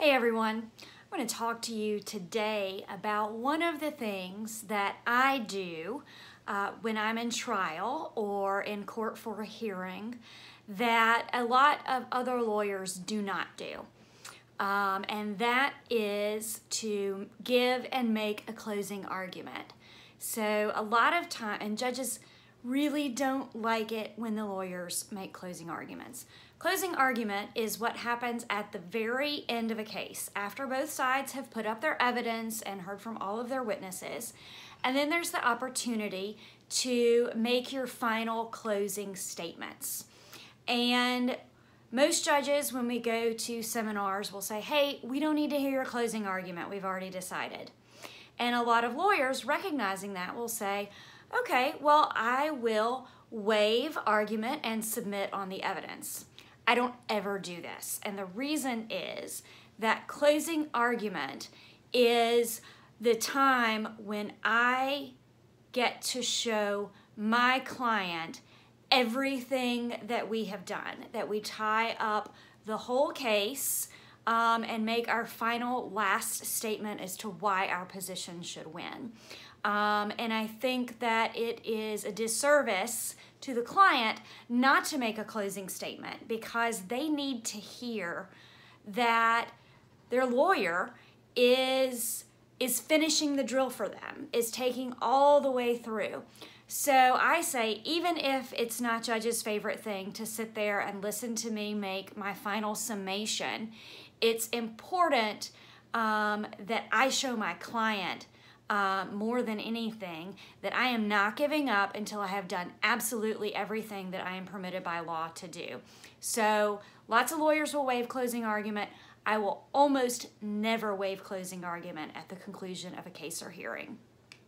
Hey everyone, I'm going to talk to you today about one of the things that I do uh, when I'm in trial or in court for a hearing that a lot of other lawyers do not do. Um, and that is to give and make a closing argument. So a lot of time, and judges really don't like it when the lawyers make closing arguments. Closing argument is what happens at the very end of a case, after both sides have put up their evidence and heard from all of their witnesses. And then there's the opportunity to make your final closing statements. And most judges, when we go to seminars, will say, hey, we don't need to hear your closing argument. We've already decided. And a lot of lawyers, recognizing that, will say, okay, well, I will waive argument and submit on the evidence. I don't ever do this. And the reason is that closing argument is the time when I get to show my client everything that we have done, that we tie up the whole case um, and make our final last statement as to why our position should win. Um, and I think that it is a disservice to the client not to make a closing statement because they need to hear that their lawyer is is finishing the drill for them, is taking all the way through. So I say, even if it's not judge's favorite thing to sit there and listen to me make my final summation, it's important um, that I show my client uh, more than anything that I am not giving up until I have done absolutely everything that I am permitted by law to do. So lots of lawyers will waive closing argument. I will almost never waive closing argument at the conclusion of a case or hearing.